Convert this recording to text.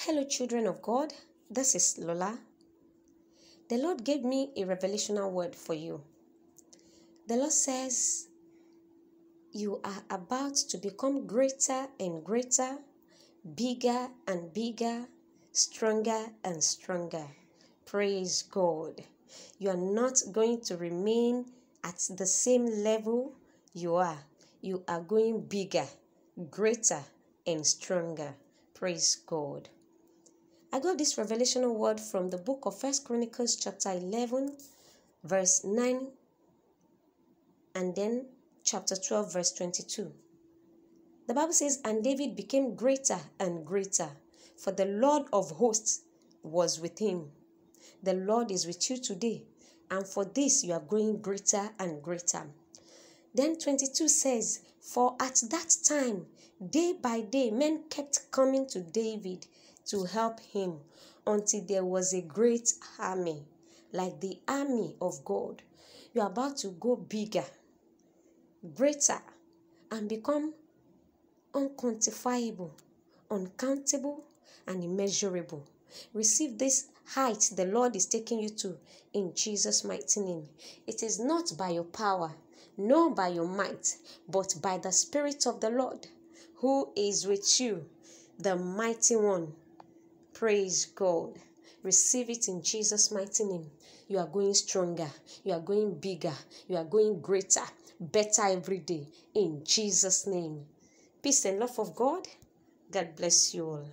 Hello, children of God. This is Lola. The Lord gave me a revelational word for you. The Lord says, You are about to become greater and greater, bigger and bigger, stronger and stronger. Praise God. You are not going to remain at the same level you are. You are going bigger, greater, and stronger. Praise God. I got this revelational word from the book of First Chronicles chapter 11 verse 9 and then chapter 12 verse 22. The Bible says and David became greater and greater for the Lord of hosts was with him. The Lord is with you today and for this you are growing greater and greater. Then 22 says, For at that time, day by day, men kept coming to David to help him until there was a great army, like the army of God. You are about to go bigger, greater, and become unquantifiable, uncountable, and immeasurable. Receive this height the Lord is taking you to in Jesus' mighty name. It is not by your power, nor by your might, but by the Spirit of the Lord who is with you, the mighty one. Praise God. Receive it in Jesus' mighty name. You are going stronger, you are going bigger, you are going greater, better every day in Jesus' name. Peace and love of God. God bless you all.